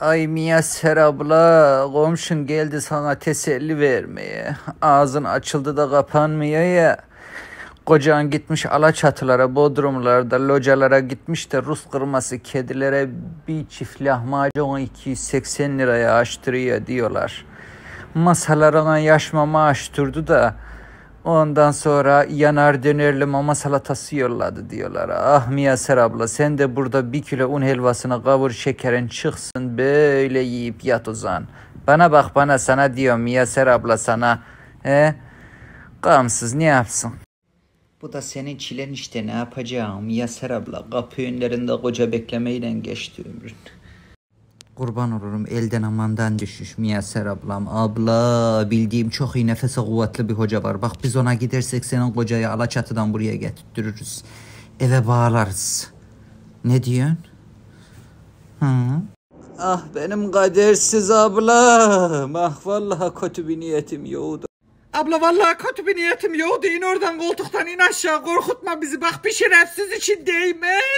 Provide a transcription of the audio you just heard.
Ay Miyaser abla komşun geldi sana teselli vermeye. Ağzın açıldı da kapanmıyor ya. Kocan gitmiş alaçatılara, bodrumlarda, localara gitmiş de Rus kırması kedilere bir çift lahmacun 280 liraya açtırıyor diyorlar. Masalarına yaş mama açtırdı da ondan sonra yanar dönerli mama salatası yolladı diyorlar. Ah Miyaser abla sen de burada bir kilo un helvasına kavur şekerin çıksın böyle yiyip yat uzan. Bana bak bana sana diyorum Miyaser abla sana. He? Gamsız ne yapsın? Bu da senin çilen işte ne yapacağım Yaser abla kapı önlerinde koca beklemeyle geçti ömrün. Kurban olurum elden amandan düşüş Miyaser ablam. Abla bildiğim çok iyi nefese kuvvetli bir hoca var. Bak biz ona gidersek senin kocayı Alaçatı'dan buraya getirtiriz. Eve bağlarız. Ne diyorsun? Hı? Ah benim kadersiz ablam. Ah vallahi kötü bir niyetim yoktu. Abla vallahi kötü bir niyetim yoktu. İn oradan koltuktan in aşağı korkutma bizi. Bak bir şerefsiz için değmez.